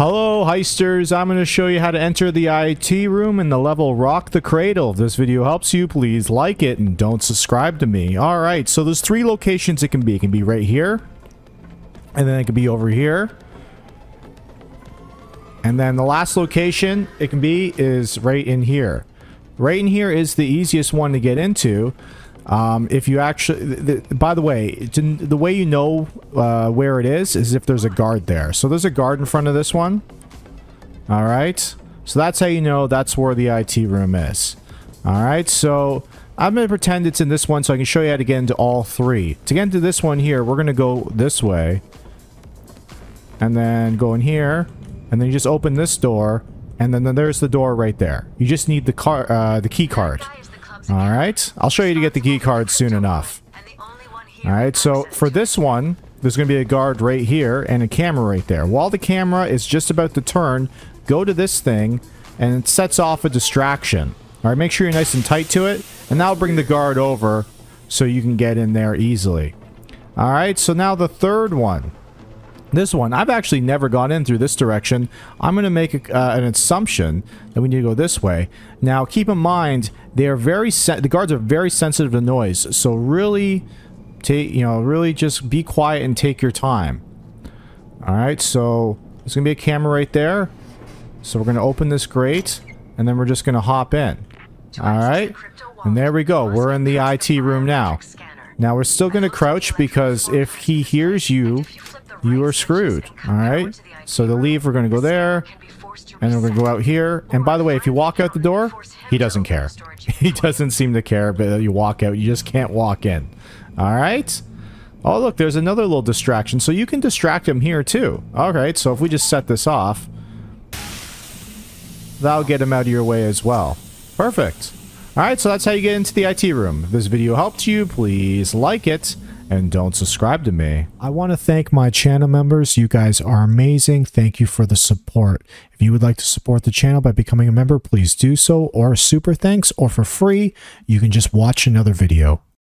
Hello heisters, I'm going to show you how to enter the IT room in the level Rock the Cradle. If this video helps you, please like it and don't subscribe to me. Alright, so there's three locations it can be. It can be right here, and then it can be over here. And then the last location it can be is right in here. Right in here is the easiest one to get into. Um, if you actually, the, by the way, the way you know uh, where it is is if there's a guard there. So there's a guard in front of this one. All right. So that's how you know that's where the IT room is. All right. So I'm going to pretend it's in this one so I can show you how to get into all three. To get into this one here, we're going to go this way. And then go in here. And then you just open this door. And then, then there's the door right there. You just need the car, uh, the key card. Alright, I'll show you to get the key card soon enough. Alright, so for this one, there's going to be a guard right here and a camera right there. While the camera is just about to turn, go to this thing and it sets off a distraction. Alright, make sure you're nice and tight to it and that'll bring the guard over so you can get in there easily. Alright, so now the third one. This one, I've actually never gone in through this direction. I'm going to make a, uh, an assumption that we need to go this way. Now, keep in mind, they are very the guards are very sensitive to noise. So really, take you know, really just be quiet and take your time. All right, so there's going to be a camera right there. So we're going to open this grate, and then we're just going to hop in. All right, and there we go. We're in the IT room now. Now we're still going to crouch because if he hears you, you are screwed. Alright? So to leave, we're going to go there. And we're going to go out here. And by the way, if you walk out the door, he doesn't care. He doesn't seem to care, but you walk out, you just can't walk in. Alright? Oh, look, there's another little distraction. So you can distract him here, too. Alright, so if we just set this off, that'll get him out of your way as well. Perfect. Alright, so that's how you get into the IT room. If this video helped you, please like it and don't subscribe to me. I want to thank my channel members. You guys are amazing. Thank you for the support. If you would like to support the channel by becoming a member, please do so, or super thanks, or for free, you can just watch another video.